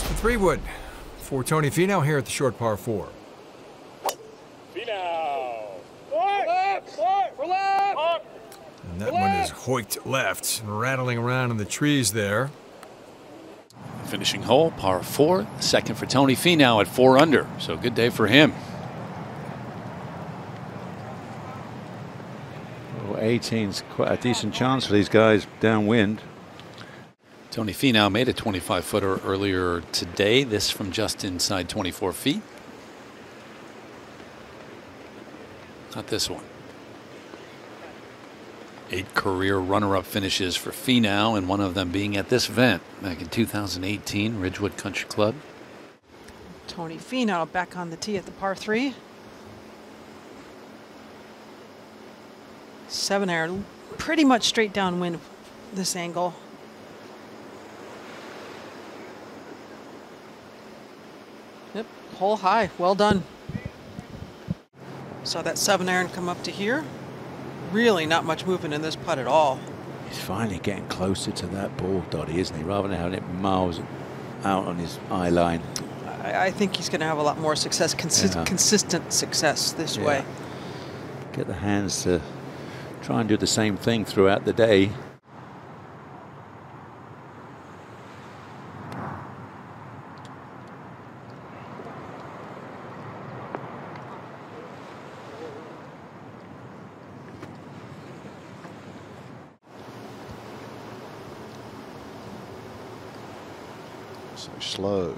Just a three wood for Tony Finau here at the short par four. Finau. Left, left, left. And that one is hoiked left, rattling around in the trees there. Finishing hole, par four, second for Tony Finau at four under. So good day for him. Well, 18's quite a decent chance for these guys downwind. Tony Finau made a 25 footer earlier today. This from just inside 24 feet. Not this one. Eight career runner up finishes for Finau, and one of them being at this event back in 2018, Ridgewood Country Club. Tony Finau back on the tee at the par three. Seven iron, pretty much straight downwind this angle. Yep, hole high, well done. Saw that seven iron come up to here. Really not much movement in this putt at all. He's finally getting closer to that ball, Dottie, isn't he? Rather than having it miles out on his eye line. I, I think he's going to have a lot more success, consi Yeah. consistent success this Yeah. way. Get the hands to try and do the same thing throughout the day. So slow.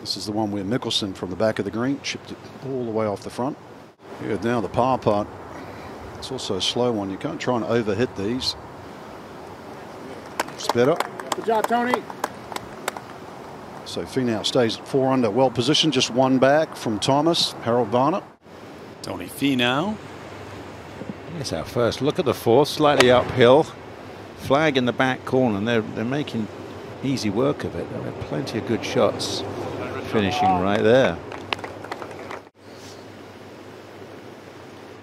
This is the one where Mickelson from the back of the green chipped it all the way off the front. Here now the par putt. It's also a slow one. You can't try and overhit these. It's better. Good job, Tony. So Finau stays at four under. Well positioned, just one back from Thomas, Harold Varner. Tony Finau. Here's our first look at the fourth, slightly uphill. Flag in the back corner, and they're, they're making easy work of it. There are plenty of good shots finishing right there.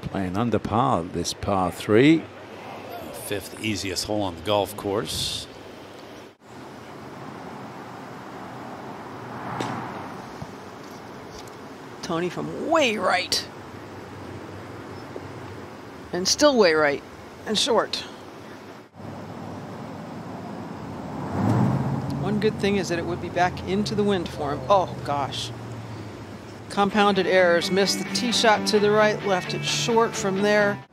Playing under par this par three. Fifth easiest hole on the golf course. Tony from way right. And still way right. And short. One good thing is that it would be back into the wind for him. Oh, gosh. Compounded errors. Missed the tee shot to the right, left it short from there.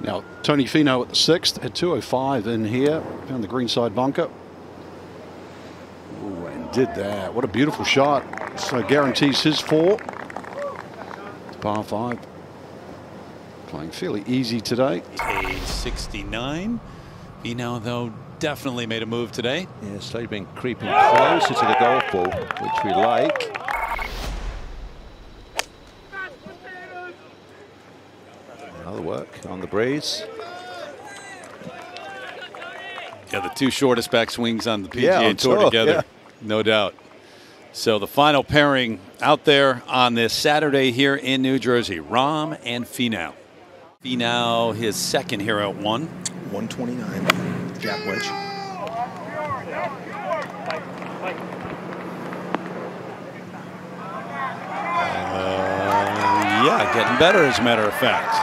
Now Tony Finau at the sixth at 205 in here. Found the greenside bunker. Ooh, and did that. What a beautiful shot. So guarantees his four. Par five. Playing fairly easy today. Age 69. Finau, though, definitely made a move today. Yeah, slowly been creeping closer to the golf ball, which we like. Another work on the breeze. Yeah, the two shortest back swings on the PGA Yeah, on Tour tour, together, yeah. no doubt. So the final pairing out there on this Saturday here in New Jersey, Rahm and Finau. Finau, his second here at one. 129. Gap wedge. Uh, yeah, getting better, as a matter of fact.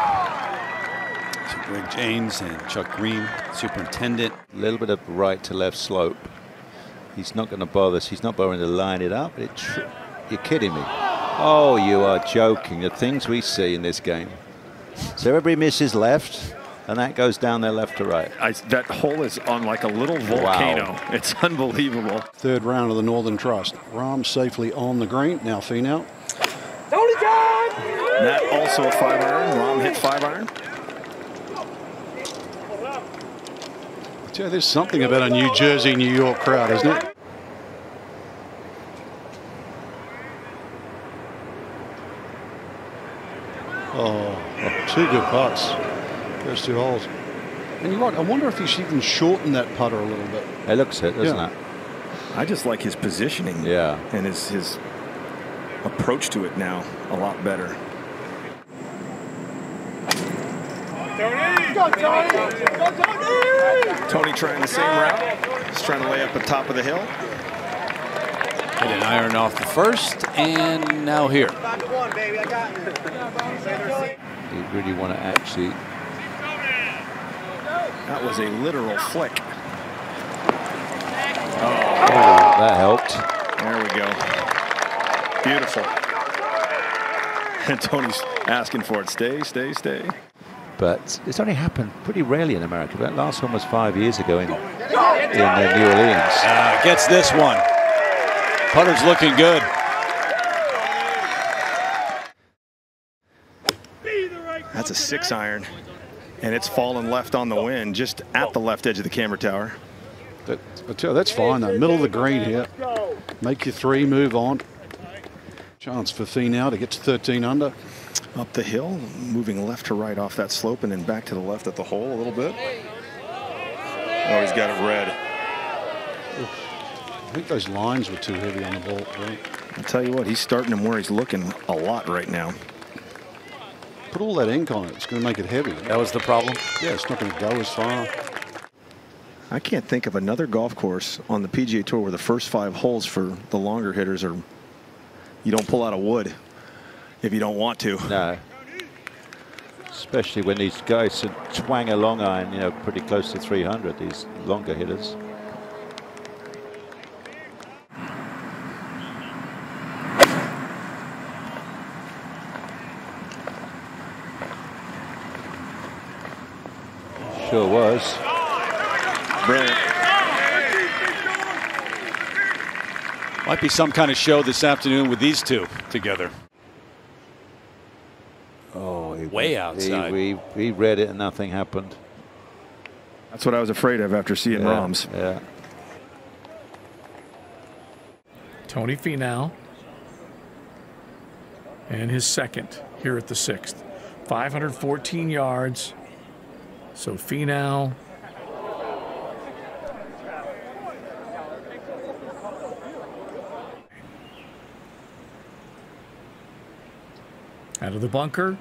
So Greg James and Chuck Green, superintendent. A little bit of right to left slope. He's not going to bother us. He's not bothering to line it up. It tr- You're kidding me. Oh, you are joking. The things we see in this game. So everybody misses left, and that goes down there left to right. I, that hole is on like a little volcano. It's unbelievable. Third round of the Northern Trust. Rahm safely on the green. Now Finau. Tony time. That also a five iron. Rahm hit five iron. Yeah, there's something about a New Jersey, New York crowd, isn't it? Oh, two good putts. Those two holes. And you're right. I wonder if he should even shorten that putter a little bit. It looks it, doesn't Yeah. it? I just like his positioning. Yeah. And his his approach to it now a lot better. Tony. Go, Tony. Go, Tony. Tony trying the same route. He's trying to lay up the top of the hill. Hit an iron off the first, and now here. You really want to actually. That was a literal flick. Oh, that helped. There we go. Beautiful. And Tony's asking for it. Stay, stay, stay. But it's only happened pretty rarely in America. That last one was five years ago in, in uh, New Orleans. Uh, gets this one. Putter's looking good. That's a six iron. And it's fallen left on the wind, just at the left edge of the camera tower. That, you, that's fine though. Middle of the green here. Make your three, move on. Chance for Finau to get to 13 under. Up the hill, moving left to right off that slope and then back to the left at the hole a little bit. Oh, he's got it red. I think those lines were too heavy on the ball. Right? I'll tell you what, he's starting him where he's looking a lot right now. Put all that ink on it. It's going to make it heavy. That was the problem. Yeah, it's not going to go as far. I can't think of another golf course on the PGA Tour where the first five holes for the longer hitters are you don't pull out a wood if you don't want to. No. Especially when these guys twang a long iron, you know, pretty close to 300, these longer hitters. Sure was. Brilliant. Might be some kind of show this afternoon with these two together. Oh, he, Way outside. He, he, he read it and nothing happened. That's what I was afraid of after seeing Yeah, Rahm's. Yeah. Tony Finau. And his second here at the sixth. 514 yards. So Finau. Out of the bunker.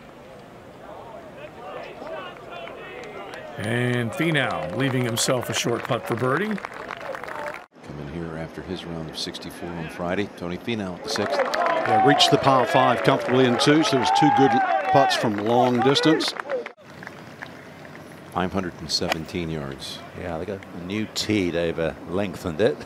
And Finau leaving himself a short putt for birdie. Coming here after his round of 64 on Friday. Tony Finau at the sixth. Yeah, reached the par five comfortably in two, so it was two good putts from long distance. 517 yards. Yeah, they got a new tee. They've uh, lengthened it.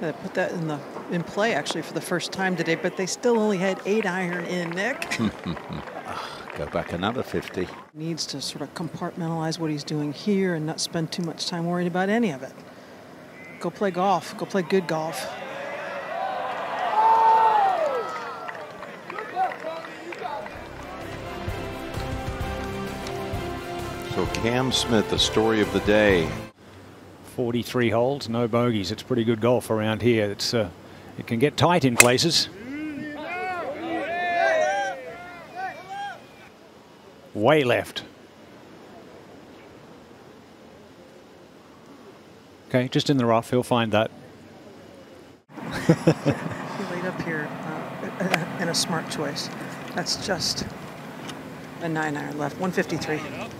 They put that in the in play actually for the first time today, but they still only had eight iron in. Nick Go back another 50. needs to sort of compartmentalize what he's doing here and not spend too much time worrying about any of it. Go play golf. Go play good golf. So Cam Smith, the story of the day. 43 holes, no bogeys. It's pretty good golf around here. It's uh, it can get tight in places. Way left. Okay, just in the rough. He'll find that. He laid up here uh, in a smart choice. That's just a nine iron left. 153.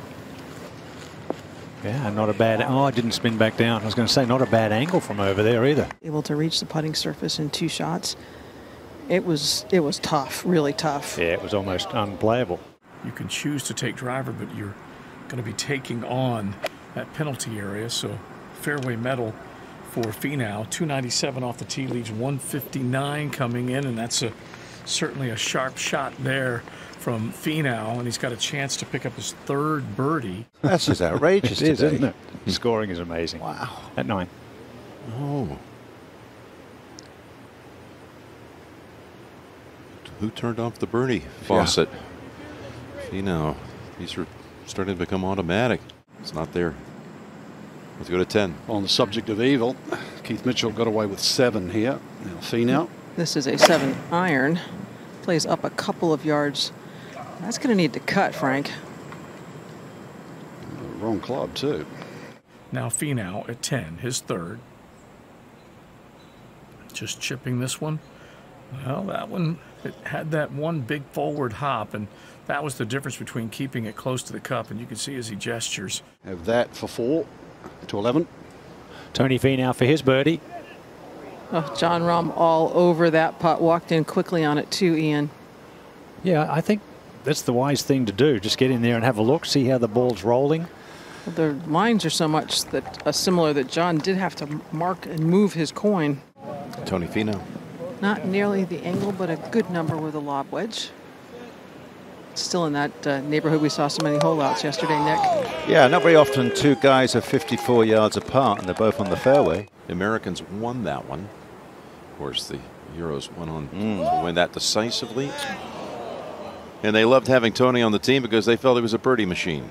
Yeah, not a bad. Oh, I didn't spin back down. I was going to say not a bad angle from over there either. Able to reach the putting surface in two shots. It was it was tough, really tough. Yeah, it was almost unplayable. You can choose to take driver, but you're going to be taking on that penalty area. So fairway metal for Finau, 297 off the tee, leaves 159 coming in, and that's a certainly a sharp shot there from Finau, and he's got a chance to pick up his third birdie. That's just outrageous It is, today. isn't it? Scoring is amazing. Wow. At nine. Oh. Who turned off the birdie faucet? Finau. These are starting to become automatic. It's not there. Let's go to 10. On the subject of evil, Keith Mitchell got away with seven here. Now Finau. This is a seven iron. Plays up a couple of yards. That's going to need to cut, Frank. Wrong club too. Now Finau at 10, his third. Just chipping this one. Well, that one it had that one big forward hop, and that was the difference between keeping it close to the cup. And you can see as he gestures. Have that for four to 11. Tony Finau for his birdie. Oh, Jon Rahm all over that putt, walked in quickly on it too, Ian. Yeah, I think that's the wise thing to do. Just get in there and have a look, see how the ball's rolling. Well, the lines are so much that uh, similar that Jon did have to mark and move his coin. Tony Finau. Not nearly the angle, but a good number with a lob wedge. Still in that uh, neighborhood we saw so many holeouts yesterday, Nick. Yeah, not very often two guys are 54 yards apart and they're both on the fairway. The Americans won that one. Of course, the Euros went on to win that decisively. And they loved having Tony on the team because they felt he was a birdie machine.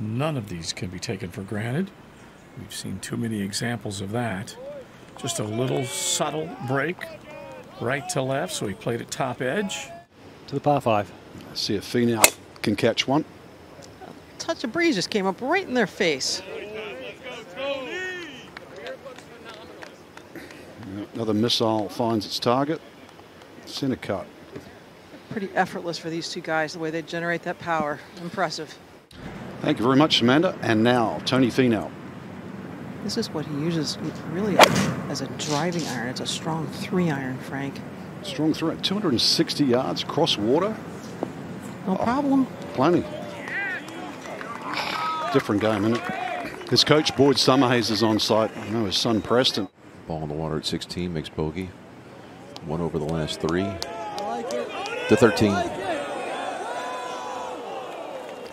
None of these can be taken for granted. We've seen too many examples of that. Just a little subtle break, right to left, so he played at top edge. To the par five. See if Finau can catch one. Touch of breeze just came up right in their face. Another missile finds its target. Center cut. Pretty effortless for these two guys, the way they generate that power. Impressive. Thank you very much, Amanda. And now, Tony Finau. This is what he uses really as a driving iron. It's a strong three iron, Frank. Strong throw, 260 yards cross water. No problem. Plenty. Different game, isn't it? His coach, Boyd Summerhays, is on site. I know his son, Preston. Ball in the water at 16 makes bogey. One over the last three. To 13.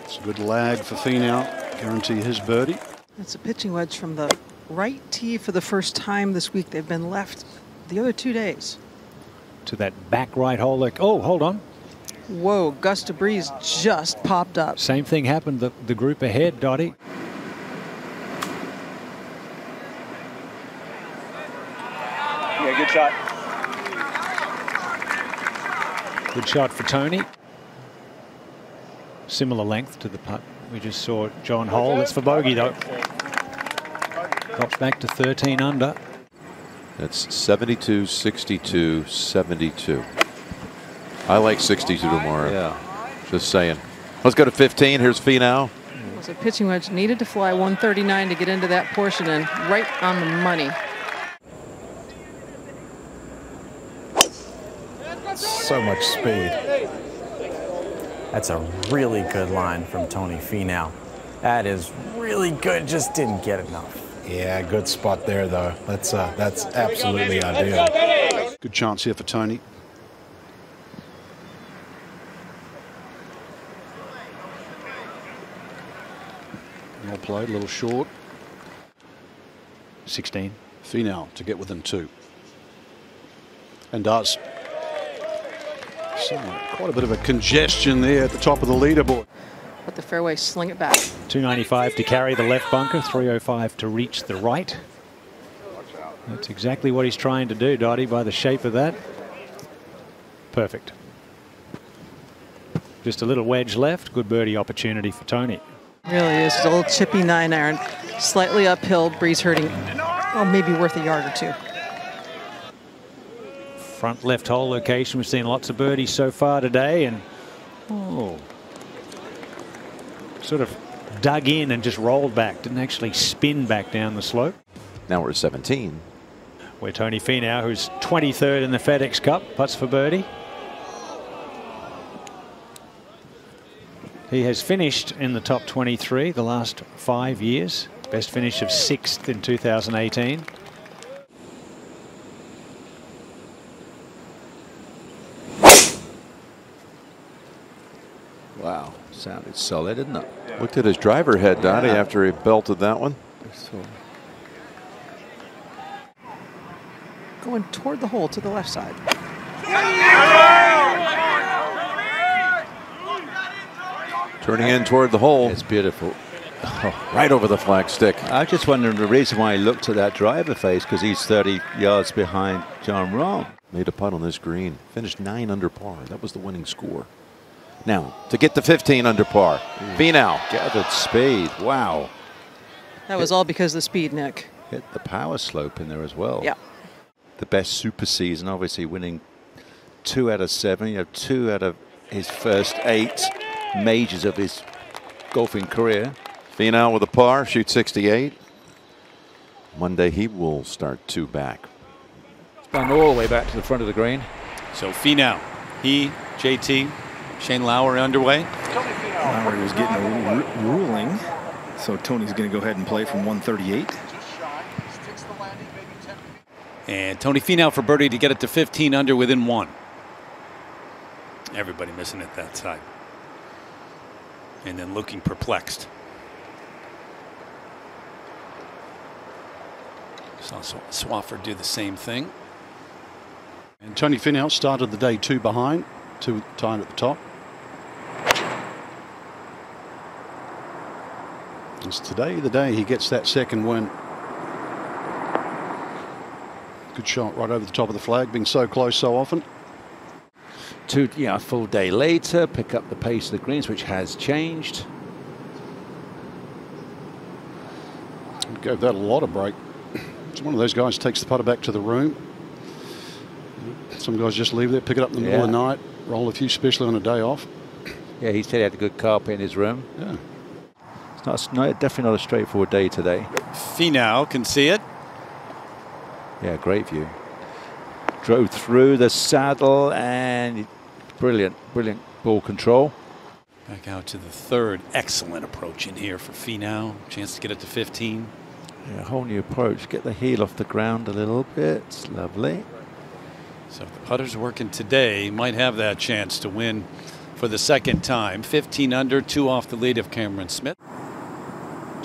It's a good lag for Finau. Guarantee his birdie. It's a pitching wedge from the right tee for the first time this week. They've been left the other two days. To that back right hole. Like, oh, hold on. Whoa, gust of breeze just popped up. Same thing happened the, the group ahead, Dottie. Good shot. Good shot for Tony. Similar length to the putt we just saw Jon Hole. That's for bogey though. Drops back to 13 under. That's 72, 62, 72. I like 62 tomorrow. Yeah. Just saying. Let's go to 15. Here's Finau. It was a pitching wedge needed to fly 139 to get into that portion and right on the money. So much speed. That's a really good line from Tony Finau. That is really good, just didn't get enough. Yeah, good spot there, though. That's uh, that's absolutely ideal. Good chance here for Tony. Well played, a little short. 16. Finau to get within two. And does. So, quite a bit of a congestion there at the top of the leaderboard. Let the fairway sling it back. 295 to carry the left bunker, 305 to reach the right. That's exactly what he's trying to do, Dottie, by the shape of that. Perfect. Just a little wedge left. Good birdie opportunity for Tony. Really is. It's a little chippy nine iron. Slightly uphill, breeze hurting. Oh, maybe worth a yard or two. Front left hole location. We've seen lots of birdies so far today. And, oh, sort of dug in and just rolled back. Didn't actually spin back down the slope. Now we're at 17. Where Tony Finau, who's 23rd in the FedEx Cup, putts for birdie. He has finished in the top 23 the last five years. Best finish of sixth in 2018. Sounded solid, didn't it? Looked at his driver head, Dottie, Yeah. after he belted that one. So, Going toward the hole to the left side. Turning in toward the hole. it's beautiful. Oh, right over the flag stick. I just wondering the reason why he looked at that driver face because he's 30 yards behind Jon Rahm. Made a putt on this green. Finished nine under par. That was the winning score. Now, to get to 15 under par. Mm. Finau. Gathered speed. Wow. That was all because of the speed, Nick. Hit the power slope in there as well. Yeah. The best super season, obviously winning two out of seven. You know, two out of his first eight majors of his golfing career. Finau with a par, shoots 68. Monday he will start two back. Gone all the way back to the front of the green. So Finau, he, JT, Shane Lowry underway. Lowry was getting a ruling, so Tony's going to go ahead and play from 138. And Tony Finau for birdie to get it to 15 under within one. Everybody missing it that side. And then looking perplexed. Saw Swafford do the same thing. And Tony Finau started the day two behind, two tied at the top. It's today the day he gets that second win. Good shot right over the top of the flag, being so close so often. Two, yeah, a full day later, pick up the pace of the greens, which has changed. Gave that a lot of break. It's one of those guys takes the putter back to the room. Some guys just leave it there, pick it up in the middle of the night, roll a few, especially on a day off. Yeah, he said he had a good carpet in his room. Yeah. Not, it's not definitely not a straightforward day today. Finau can see it. Yeah, great view. Drove through the saddle and brilliant, brilliant ball control. Back out to the third. Excellent approach in here for Finau. Chance to get it to 15. Yeah, a whole new approach. Get the heel off the ground a little bit. It's lovely. So if the putter's working today, might have that chance to win for the second time. 15 under, two off the lead of Cameron Smith.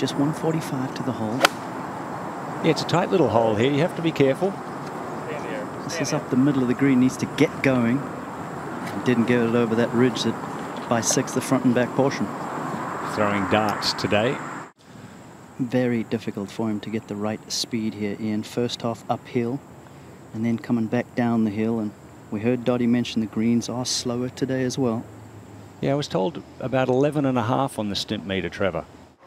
Just 145 to the hole. Yeah, it's a tight little hole here. You have to be careful. This is up the middle of the green, needs to get going. Didn't get it over that ridge that bisects the front and back portion. Throwing darts today. Very difficult for him to get the right speed here, Ian. First half uphill and then coming back down the hill. And we heard Dottie mention the greens are slower today as well. Yeah, I was told about 11 and a half on the stimp meter, Trevor.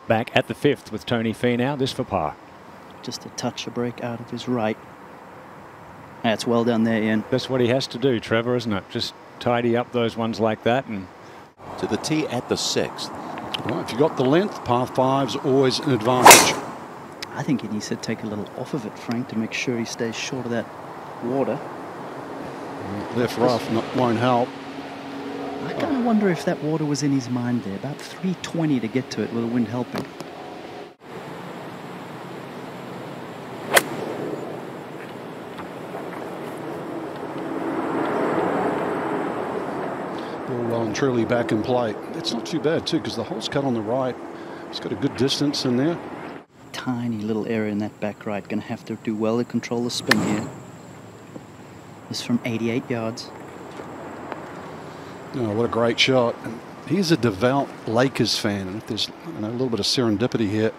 Back at the fifth with Tony Finau. This for par. Just a touch of break out of his right. That's well done there, Ian. That's what he has to do, Trevor, isn't it? Just tidy up those ones like that and To the tee at the sixth. Well, if you've got the length, par five's always an advantage. I think he needs to take a little off of it, Frank, to make sure he stays short of that water. Left rough not, won't help. I kind of wonder if that water was in his mind there. About 320 to get to it with the wind helping. And truly back in play. It's not too bad, too, because the hole's cut on the right. He's got a good distance in there. Tiny little area in that back right. Going to have to do well to control the spin here. This from 88 yards. Oh, what a great shot. And he's a devout Lakers fan. And if there's you know, a little bit of serendipity here,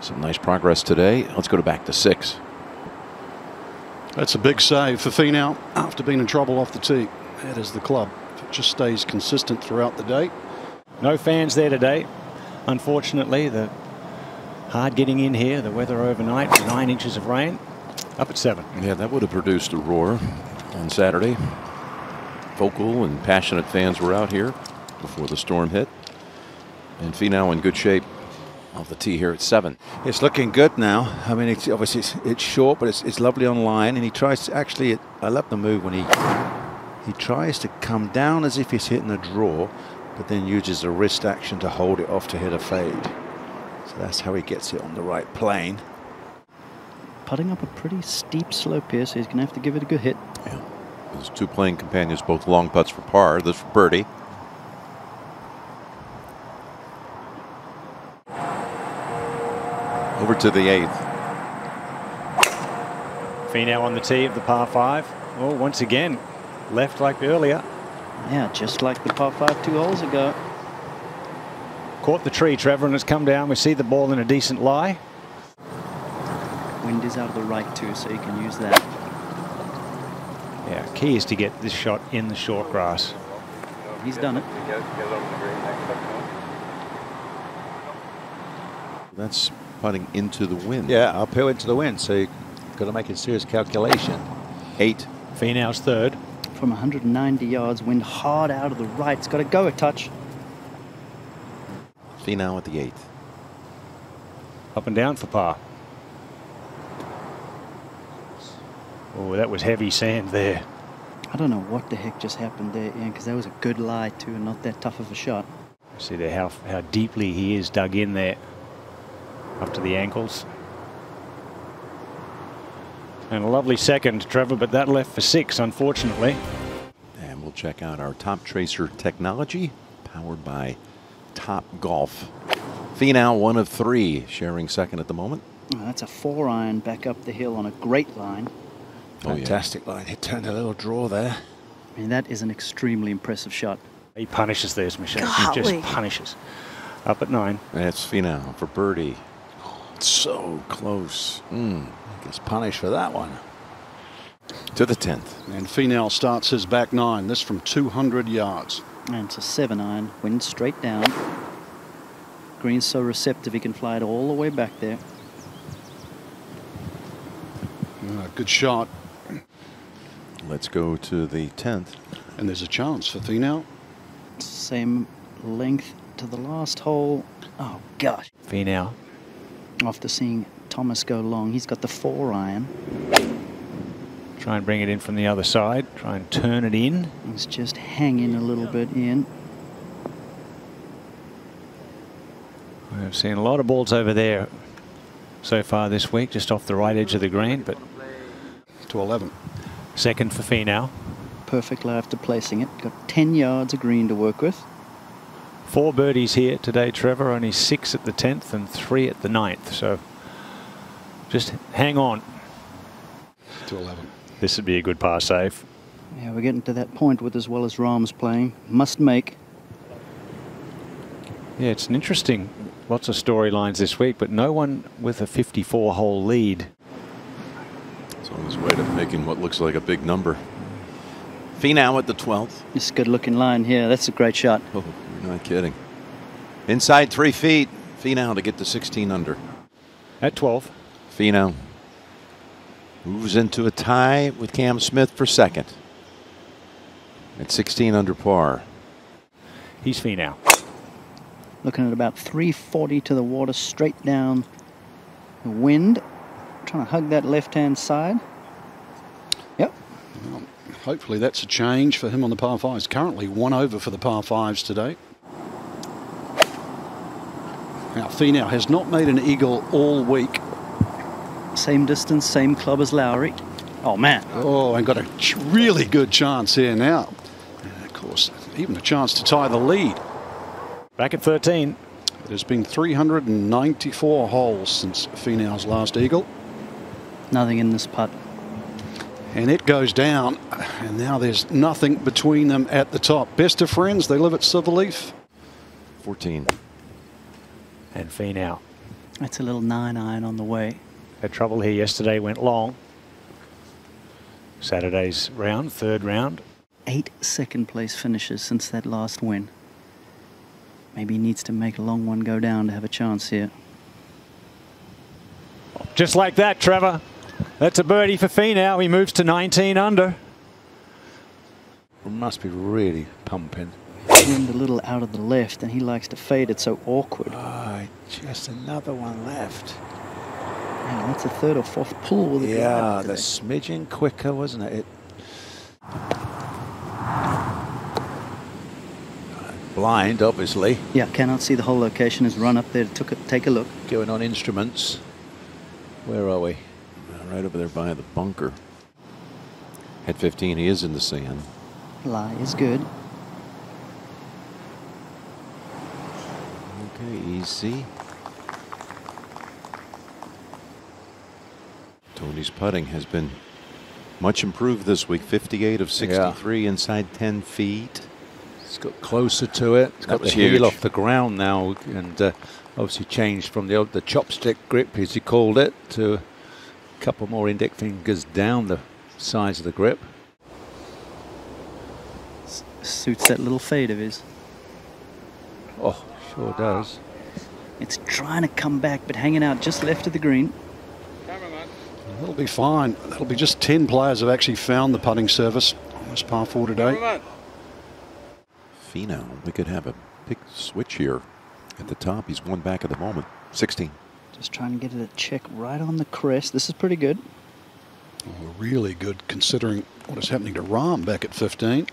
Some nice progress today. Let's go to back to six. that's a big save for Finau after being in trouble off the tee. That is the club. It just stays consistent throughout the day. no fans there today. Unfortunately, the hard getting in here, the weather overnight, nine inches of rain, up at seven. Yeah, that would have produced a roar on Saturday. Vocal and passionate fans were out here before the storm hit. And Finau in good shape off the tee here at seven. It's looking good now. I mean, it's obviously it's, it's short, but it's, it's lovely on line. And he tries to actually. I love the move when he he tries to come down as if he's hitting a draw, but then uses a wrist action to hold it off to hit a fade. So that's how he gets it on the right plane. Putting up a pretty steep slope here, so he's going to have to give it a good hit. His two playing companions both long putts for par. This for birdie. Over to the eighth. Finau on the tee of the par five. Oh, once again, left like earlier. Yeah, just like the par five two holes ago. Caught the tree, Trevor, and it's come down. We see the ball in a decent lie. Wind is out of the right too, so you can use that. Yeah, key is to get this shot in the short grass. He's done it. That's putting into the wind. Yeah, uphill into the wind. So you've got to make a serious calculation. Eight. Finau's third. From 190 yards, wind hard out of the right. It's got to go a touch. Finau at the eighth. Up and down for par. Oh, that was heavy sand there. I don't know what the heck just happened there, Ian, because that was a good lie too, and not that tough of a shot. See there how how deeply he is dug in there, up to the ankles. And a lovely second, Trevor, but that left for six, unfortunately. And we'll check out our Toptracer technology, powered by Top Golf. Finau, one of three, sharing second at the moment. Oh, that's a four iron back up the hill on a great line. Oh, yeah. Fantastic line. He turned a little draw there. I mean, that is an extremely impressive shot. He punishes this, Michelle. He just punishes. Up at nine. That's Finau for birdie. So close. Mm. Gets punished for that one. To the 10th. And Finau starts his back nine. This from 200 yards. And it's a seven iron, wind straight down. Green's so receptive he can fly it all the way back there. Uh, good shot. Let's go to the 10th. And there's a chance for Finau. Same length to the last hole. Oh gosh! Finau. After seeing Thomas go long, he's got the four iron. Try and bring it in from the other side. Try and turn it in. He's just hanging a little bit in. I've seen a lot of balls over there so far this week, just off the right edge of the green, but To 11. Second for Finau. Perfect lie after placing it. Got 10 yards of green to work with. Four birdies here today, Trevor. Only six at the 10th and three at the 9th. So just hang on. To 11. This would be a good par save. Yeah, we're getting to that point with as well as Rahm's playing. Must make. Yeah, it's an interesting, lots of storylines this week, but no one with a 54 hole lead. It's on his way to making what looks like a big number. Finau at the 12th. It's a good looking line here. That's a great shot. Oh, you're not kidding. Inside three feet. Finau to get to 16 under. At 12. Finau moves into a tie with Cam Smith for second. At 16 under par. He's Finau. Looking at about 340 to the water, straight down the wind. Trying to hug that left hand side. Yep. Well, hopefully that's a change for him on the par fives. Currently one over for the par fives today. Now, Finau has not made an eagle all week. Same distance, same club as Lowry. Oh, man. Oh, and got a really good chance here now. And of course, even a chance to tie the lead. Back at 13. It has been 394 holes since Finau's last eagle. Nothing in this putt. And it goes down, and now there's nothing between them at the top. Best of friends, they live at Silverleaf. 14. And Finau. That's a little nine iron on the way. Had trouble here yesterday, went long. Saturday's round, third round. Eight second place finishes since that last win. Maybe he needs to make a long one go down to have a chance here. Just like that, Trevor. That's a birdie for Finau. He moves to 19 under. Must be really pumping. Wind a little out of the left, and he likes to fade it so awkward. Oh, just another one left. Man, that's a third or fourth pull with a Yeah, drive the smidgen quicker, wasn't it? it blind, obviously, Yeah, cannot see the hole location. Has run up there to took it, take a look. going on instruments. Where are we? Right over there by the bunker. At 15, he is in the sand. Lie is good. Okay, easy. Tony's putting has been much improved this week. 58 of 63 inside 10 feet. It's got closer to it. It's That got the was heel off the ground now, and uh, obviously changed from the old, the chopstick grip, as he called it, to a couple more index fingers down the sides of the grip. Suits that little fade of his. Oh, sure does. It's trying to come back, but hanging out just left of the green. That'll be fine. That'll be just 10 players have actually found the putting surface on this par 4 today. Finau, we could have a big switch here at the top. He's one back at the moment. 16. Just trying to get it a check right on the crest. This is pretty good. Really good considering what is happening to Rahm back at 15.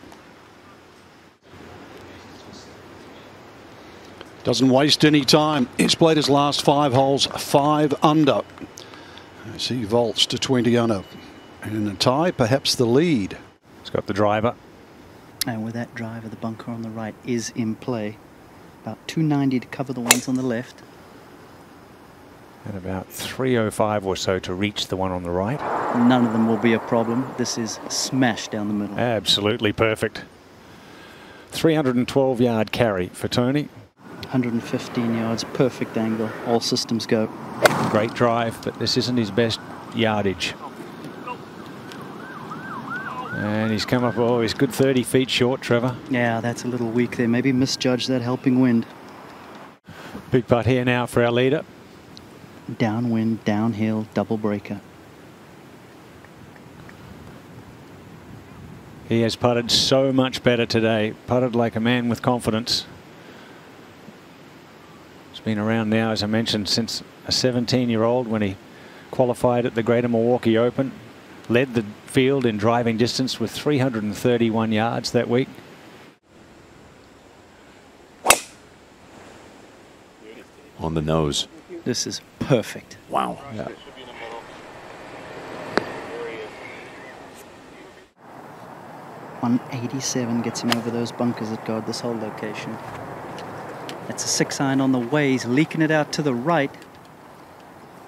Doesn't waste any time. He's played his last five holes, five under. As he vaults to 20 under. And in a tie, perhaps the lead. He's got the driver. And with that driver, the bunker on the right is in play. About 290 to cover the ones on the left. And about 305 or so to reach the one on the right. None of them will be a problem. This is smash down the middle. Absolutely perfect. 312 yard carry for Tony. 115 yards, perfect angle. All systems go. Great drive, but this isn't his best yardage. And he's come up, oh, he's good 30 feet short, Trevor. Yeah, that's a little weak there. Maybe misjudged that helping wind. Big putt here now for our leader. Downwind, downhill, double breaker. He has putted so much better today. Putted like a man with confidence. He's been around now, as I mentioned, since a 17-year-old when he qualified at the Greater Milwaukee Open. Led the field in driving distance with 331 yards that week. On the nose. This is perfect. Wow. Yeah. One eighty-seven gets him over those bunkers that guard this hole location. That's a six iron on the way. He's leaking it out to the right.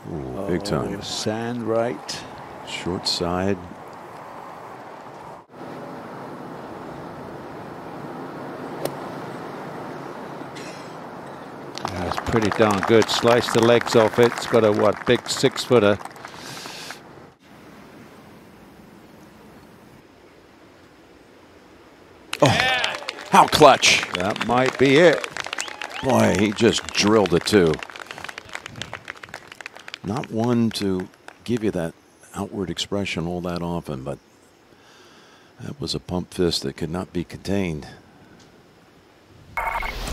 Ooh, big time. Oh, sand right. Short side. That's pretty darn good. Slice the legs off it. It's got a what big six footer. Oh, how clutch. That might be it. Boy, he just drilled it too. Not one to give you that outward expression all that often, but that was a pump fist that could not be contained.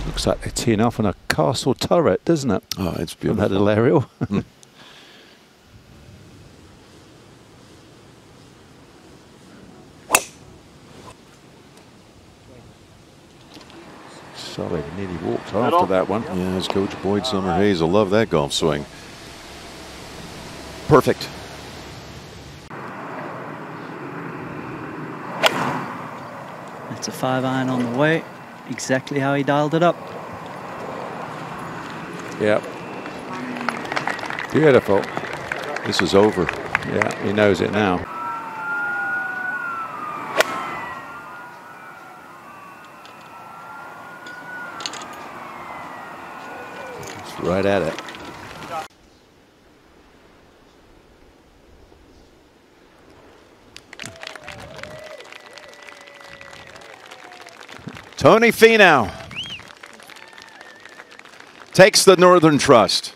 Looks like they're teeing off on a castle turret, doesn't it? Oh, it's From beautiful. that little aerial. Solid, nearly walked after that one. Yeah, as Coach Boyd Summerhays will love that golf swing. Perfect. That's a five iron on the way. Exactly how he dialed it up. Yep. Beautiful. This is over. Yeah, he knows it now. It's right at it. Tony Finau takes the Northern Trust.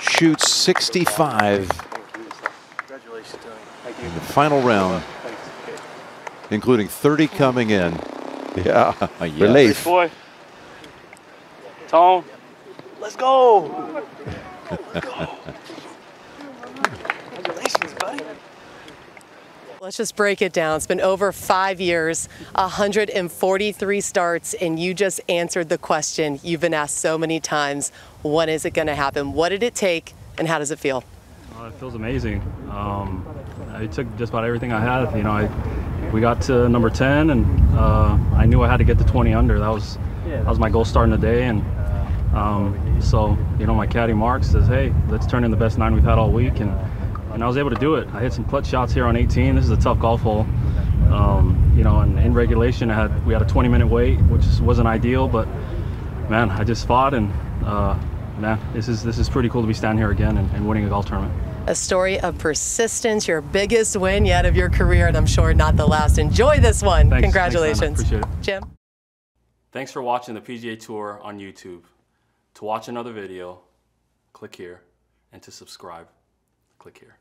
Shoots 65 in the final round, including 30 coming in. Yeah, Yes. relief. boy. Tone. Let's go. Congratulations, Let's just break it down. It's been over five years, 143 starts, and you just answered the question you've been asked so many times. When is it going to happen? What did it take, and how does it feel? Uh, it feels amazing. Um, I took just about everything I had. You know, I we got to number 10, and uh, I knew I had to get to 20 under. That was that was my goal starting the day, and um, so you know, my caddy Mark says, "Hey, let's turn in the best nine we've had all week," and and I was able to do it. I hit some clutch shots here on 18. This is a tough golf hole. Um, you know, and in regulation, I had we had a 20 minute wait, which wasn't ideal, but man, I just fought and. Uh, man, this is this is pretty cool to be standing here again and, and winning a golf tournament. A story of persistence, your biggest win yet of your career, and I'm sure not the last. Enjoy this one. Thanks. Congratulations. Thanks, Anna. Appreciate it. Jim. Thanks for watching the PGA Tour on YouTube. To watch another video, click here, and to subscribe, click here.